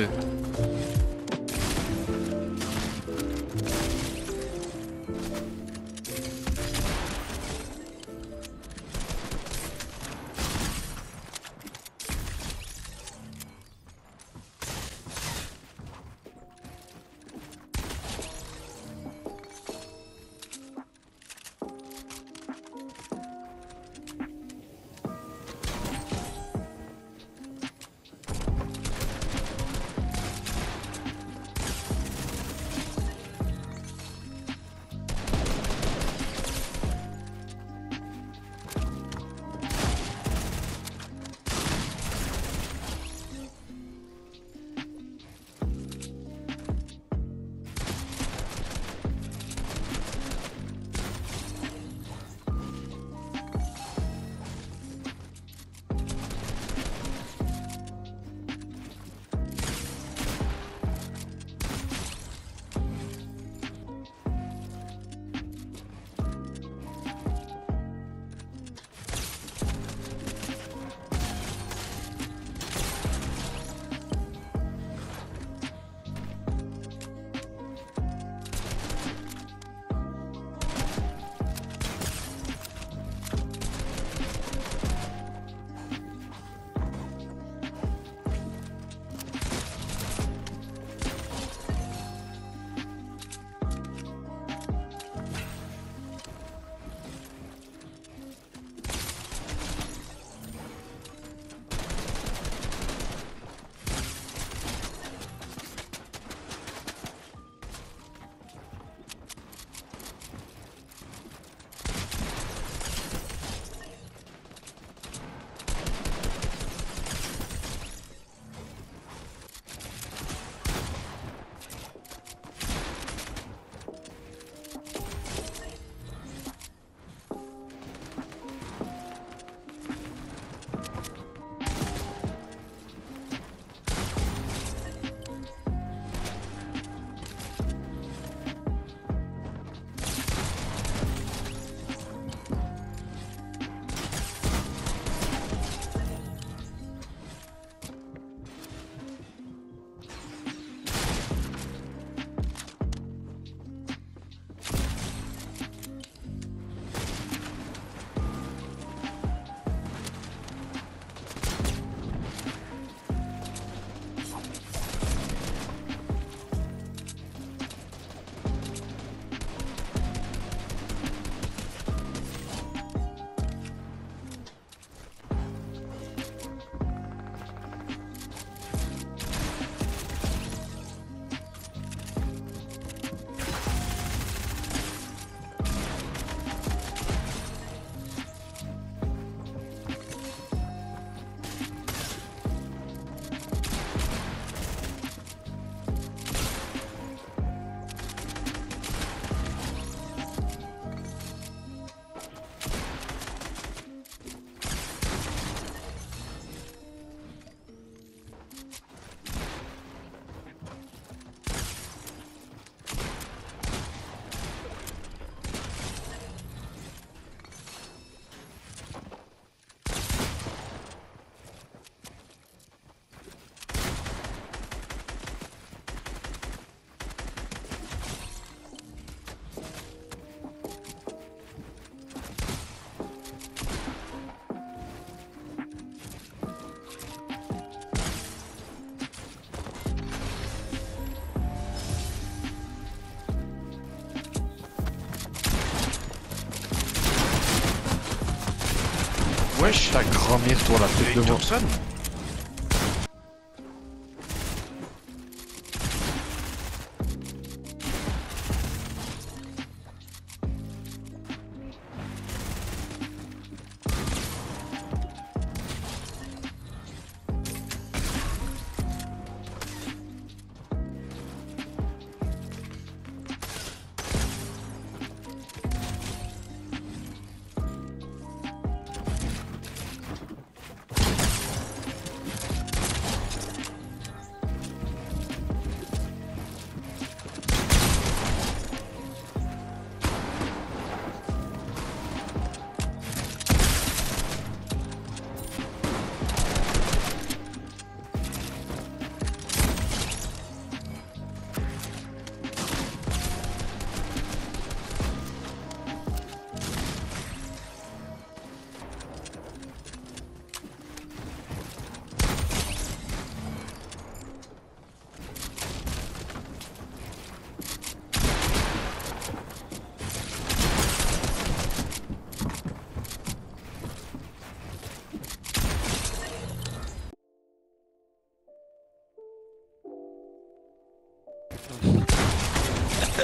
对 Wesh, ta grand-mère, toi, la tête de. Thompson